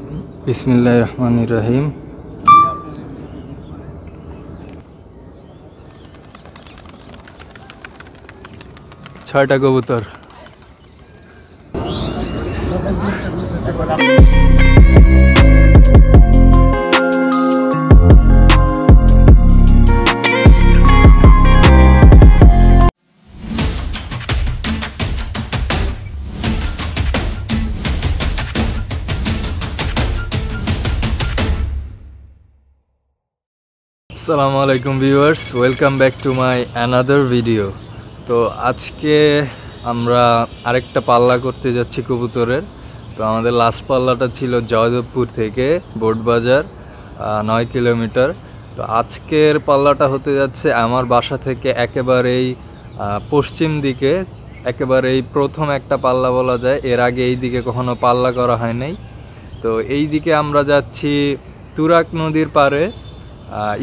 बिस्मिल्लाहिर्रहमानिर्रहीम। छाटा कबूतर। আসসালামু আলাইকুম viewers, welcome back to my another video. তো আজকে আমরা আরেকটা পাল্লা করতে যাচ্ছি কবুতরের। তো আমাদের লাস্ট পাল্লাটা ছিল জয়দেবপুর থেকে বোটবাজার নয় কিলোমিটার। তো আজকের পাল্লাটা হতে যাচ্ছে আমার বাসা থেকে একেবারেই পশ্চিম দিকে, একেবারেই প্রথম একটা পাল্লা বলা যায়। এর আগে এই দিকে কখনো পাল্লা করা হয় নাই। তো এই দিকে আমরা যাচ্ছি তুরাক নদীর পাড়ে।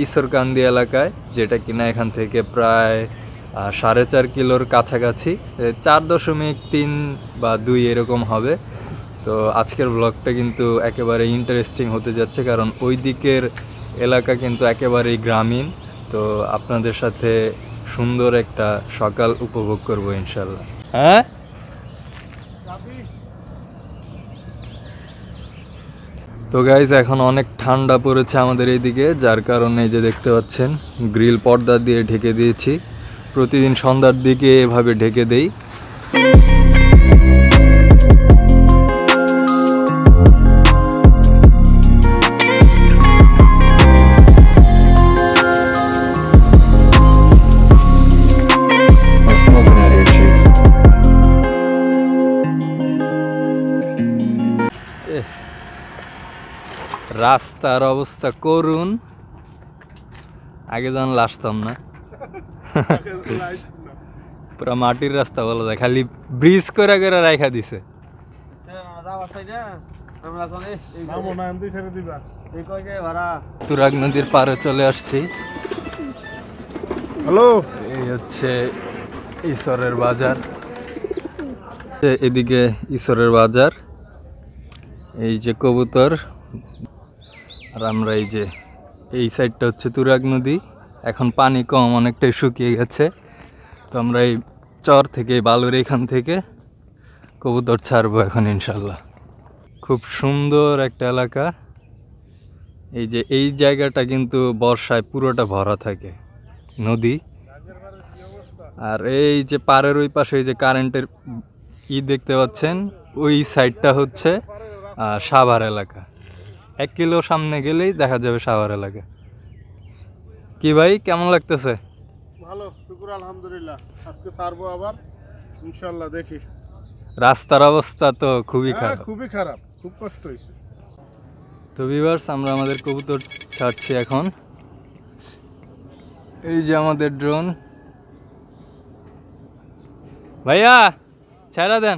ঈশ্বরকান্দি এলাকায়, যেটা কিনা এখান থেকে প্রায় সাড়ে চার কিলোর কাছাকাছি। চার দশমিক তিন বা দুই এরকম হবে। তো আজকের ব্লগটা কিন্তু একেবারে ইন্টারেস্টিং হতে যাচ্ছে, কারণ ওই দিকের এলাকা কিন্তু একেবারেই গ্রামীণ। তো আপনাদের সাথে সুন্দর একটা সকাল উপভোগ করব ইনশাল্লাহ। হ্যাঁ? তো গাইজ এখন অনেক ঠান্ডা পড়েছে আমাদের এইদিকে, যার কারণে যে দেখতে পাচ্ছেন, গ্রিল পর্দা দিয়ে ঢেকে দিয়েছি। প্রতিদিন সন্ধ্যার দিকে এভাবে ঢেকে দেই। রাস্তার অবস্থা করুন। আগে জানলে আসতাম না। পুরা মাটির রাস্তা বলা যায় খালি ব্রিজ করে করে রাখা দিছে। তুরাগ নদীর পারে চলে আসছি। হ্যালো। এই হচ্ছে ঈশ্বরের বাজার। এদিকে ঈশ্বরের বাজার এই যে কবুতর। আর আমরা এই যে, এই সাইডটা হচ্ছে তুরাগ নদী। এখন পানি কম, অনেকটাই শুকিয়ে গেছে। তো আমরা এই চর থেকে বালুর এখান থেকে কবুতর ছাড়বো এখন ইনশাল্লাহ। খুব সুন্দর একটা এলাকা। এই যে, এই জায়গাটা কিন্তু বর্ষায় পুরোটা ভরা থাকে, নদী। আর এই যে পাড়ের ওই পাশে এই যে কারেন্টের ই দেখতে পাচ্ছেন, ওই সাইডটা হচ্ছে সাভার এলাকা। এক কিলো সামনে গেলেই দেখা যাবে সাভার এলাকা কি ভাই কেমন লাগতেছে? ভালো শুকুর আলহামদুলিল্লাহ। আজকে ছাড়বো আবার ইনশাল্লাহ দেখি। রাস্তার অবস্থা তো খুবই হ্যাঁ খারাপ। খুবই খারাপ খুব কষ্ট হয়েছে। তো ভিভার্স আমরা আমাদের কবুতর ছাড়ছি এখন। এই যে আমাদের ড্রোন ভাইয়া ছাড়া দেন।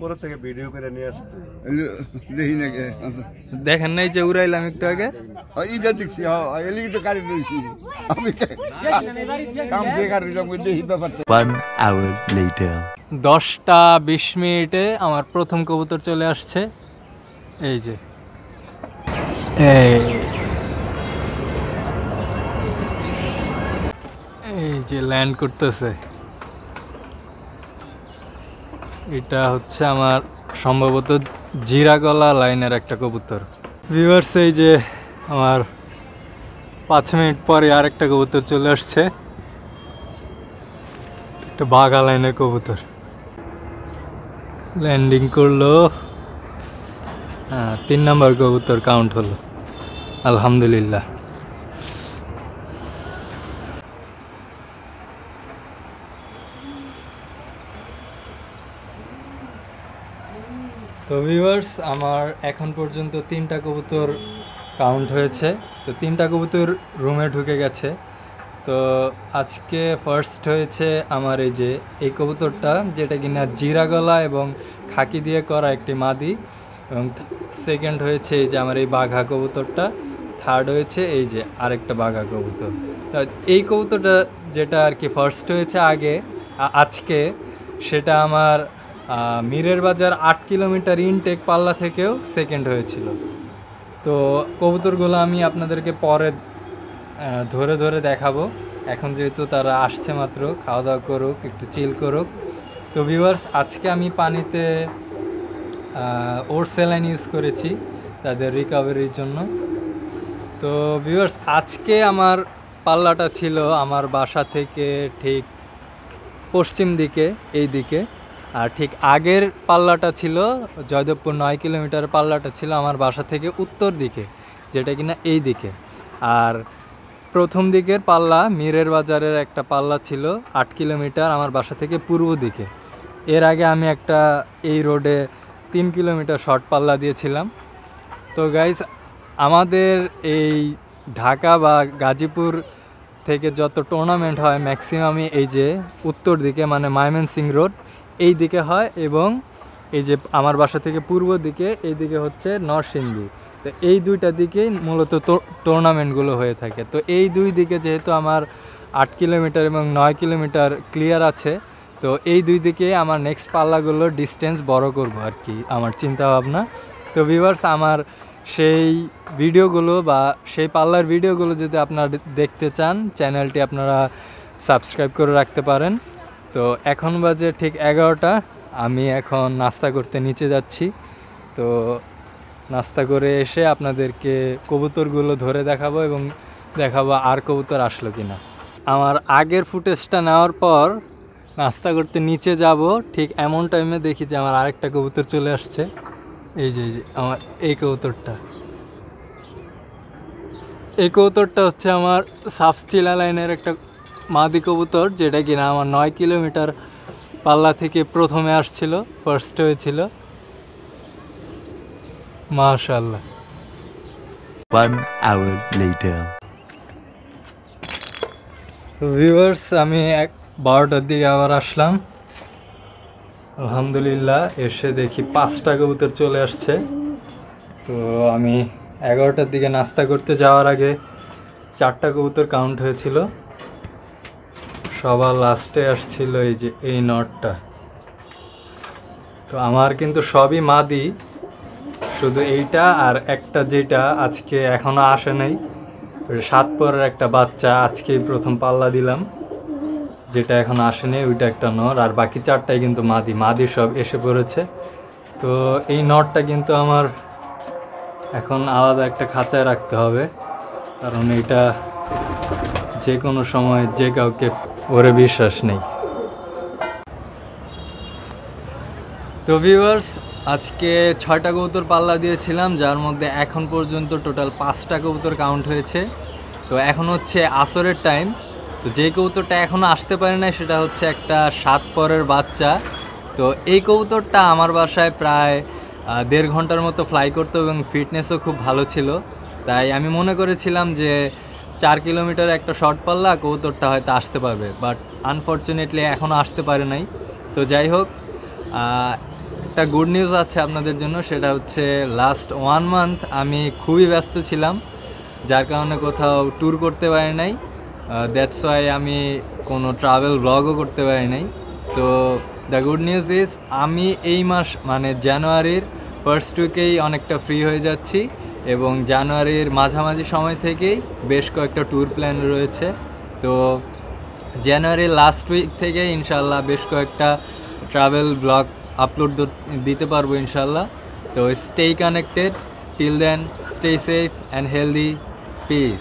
উপরে থেকে ভিডিও করে নিয়ে আসছে। দেখি নাকি দেখেন নাই যে উড়াইলাম একটু আগে? ইটা দেখছি এলি তো গাড়ি রয়েছি। আমি কাম দিয়ে গাড়ি জমে দেখি ব্যাপারটা। One hour later. দশটা বিশ মিনিটে আমার প্রথম কবুতর চলে আসছে। এই যে। এই। এই যে ল্যান্ড করতেছে। এটা হচ্ছে আমার সম্ভবত জিরাগলা লাইনের একটা কবুতর। ভিউয়ার্স এই যে আমার পাঁচ মিনিট পরে আরেকটা কবুতর চলে আসছে। একটা বাঘা লাইনের কবুতর। ল্যান্ডিং করল। হ্যাঁ তিন নম্বর কবুতর কাউন্ট হলো। আলহামদুলিল্লাহ। তো ভিউয়ার্স আমার এখন পর্যন্ত তিনটা কবুতর কাউন্ট হয়েছে। তো তিনটা কবুতর রুমে ঢুকে গেছে। তো আজকে ফার্স্ট হয়েছে আমার এই যে, এই কবুতরটা, যেটা কিনা জিরা গলা এবং খাকি দিয়ে করা একটি মাদি। এবং সেকেন্ড হয়েছে এই যে আমার এই বাঘা কবুতরটা। থার্ড হয়েছে এই যে আরেকটা বাঘা কবুতর। তা এই কবুতরটা যেটা আর কি ফার্স্ট হয়েছে আগে আজকে, সেটা আমার মীরের বাজার আট কিলোমিটার ইনটেক পাল্লা থেকেও সেকেন্ড হয়েছিল। তো কবুতরগুলো আমি আপনাদেরকে পরে ধরে ধরে দেখাবো। এখন যেহেতু তারা আসছে মাত্র খাওয়া দাওয়া করুক, একটু চিল করুক। তো ভিউয়ার্স আজকে আমি পানিতে ওর স্যালাইন ইউজ করেছি তাদের রিকভারির জন্য। তো ভিউয়ার্স আজকে আমার পাল্লাটা ছিল আমার বাসা থেকে ঠিক পশ্চিম দিকে, এই দিকে। আর ঠিক আগের পাল্লাটা ছিল, জয়দেবপুর নয় কিলোমিটার পাল্লাটা ছিল আমার বাসা থেকে উত্তর দিকে, যেটা কিনা এই দিকে। আর প্রথম দিকের পাল্লা মীরের বাজারের একটা পাল্লা ছিল, আট কিলোমিটার আমার বাসা থেকে পূর্ব দিকে। এর আগে আমি একটা এই রোডে তিন কিলোমিটার শর্ট পাল্লা দিয়েছিলাম। তো গাইস আমাদের এই ঢাকা বা গাজীপুর থেকে যত টুর্নামেন্ট হয় ম্যাক্সিমামই এই যে উত্তর দিকে মানে ময়মনসিং রোড এই দিকে হয় এবং এই যে আমার বাসা থেকে পূর্ব দিকে, এই দিকে হচ্ছে নরসিংদী। তো এই দুইটা দিকেই মূলত টুর্নামেন্টগুলো হয়ে থাকে। তো এই দুই দিকে যেহেতু আমার আট কিলোমিটার এবং নয় কিলোমিটার ক্লিয়ার আছে, তো এই দুই দিকে আমার নেক্সট পাল্লাগুলো ডিস্টেন্স বড় করব আর কি, আমার চিন্তা ভাবনা তো ভিভার্স আমার সেই ভিডিওগুলো বা সেই পাল্লার ভিডিওগুলো যদি আপনারা দেখতে চান চ্যানেলটি আপনারা সাবস্ক্রাইব করে রাখতে পারেন। তো এখন বাজে ঠিক এগারোটা। আমি এখন নাস্তা করতে নিচে যাচ্ছি। তো নাস্তা করে এসে আপনাদেরকে কবুতরগুলো ধরে দেখাবো এবং দেখাবো আর কবুতর আসলো কি না আমার আগের ফুটেজটা নেওয়ার পর নাস্তা করতে নিচে যাব। ঠিক এমন টাইমে দেখি যে আমার আরেকটা কবুতর চলে আসছে। এই যে আমার এই কবুতরটা। এই কবুতরটা হচ্ছে আমার সাবস্টিলা লাইনের একটা মাদি কবুতর যেটা কিনা আমার নয় কিলোমিটার পাল্লা থেকে প্রথমে আসছিল ফার্স্ট হয়েছিল। মাশাল্লাহ তো ভিউয়ার্স আমি এক বারোটার দিকে আবার আসলাম। আলহামদুলিল্লাহ এসে দেখি পাঁচটা কবুতর চলে আসছে। তো আমি এগারোটার দিকে নাস্তা করতে যাওয়ার আগে চারটা কবুতর কাউন্ট হয়েছিল। সবার লাস্টে আসছিল এই যে এই নটটা। তো আমার কিন্তু সবই মাদি, শুধু এইটা আর একটা যেটা আজকে এখনও আসে নাই। সাত পরের একটা বাচ্চা আজকেই প্রথম পাল্লা দিলাম, যেটা এখন আসেনি ওইটা একটা নর। আর বাকি চারটাই কিন্তু মাদি মাদি সব এসে পড়েছে। তো এই নটটা কিন্তু আমার এখন আলাদা একটা খাঁচায় রাখতে হবে, কারণ এটা যে কোনো সময় যে কাউকে ওরে বিশ্বাস নেই। তো ভিউয়ার্স আজকে ছয়টা কবুতর পাল্লা দিয়েছিলাম, যার মধ্যে এখন পর্যন্ত টোটাল পাঁচটা কবুতর কাউন্ট হয়েছে। তো এখন হচ্ছে আসরের টাইম তো যে কবুতরটা এখনও আসতে পারে না সেটা হচ্ছে একটা সাত পরের বাচ্চা। তো এই কবুতরটা আমার বাসায় প্রায় দেড় ঘণ্টার মতো ফ্লাই করতো এবং ফিটনেসও খুব ভালো ছিল। তাই আমি মনে করেছিলাম যে চার কিলোমিটার একটা শর্ট পাল্লা, কবুতরটা হয়তো আসতে পারবে বাট আনফর্চুনেটলি এখনও আসতে পারে নাই। তো যাই হোক একটা গুড নিউজ আছে আপনাদের জন্য, সেটা হচ্ছে লাস্ট ওয়ান মান্থ আমি খুবই ব্যস্ত ছিলাম, যার কারণে কোথাও ট্যুর করতে পারি নাই। দ্যাটস ওয়াই আমি কোনো ট্রাভেল ব্লগও করতে পারি নাই। তো দ্য গুড নিউজ ইজ আমি এই মাস মানে জানুয়ারির ফার্স্ট উইকেই অনেকটা ফ্রি হয়ে যাচ্ছি। এবং জানুয়ারির মাঝামাঝি সময় থেকেই বেশ কয়েকটা ট্যুর প্ল্যান রয়েছে। তো জানুয়ারির লাস্ট উইক থেকে ইনশাল্লাহ বেশ কয়েকটা ট্রাভেল ব্লগ আপলোড দিতে পারব ইনশাল্লাহ তো stay connected till then stay safe and healthy peace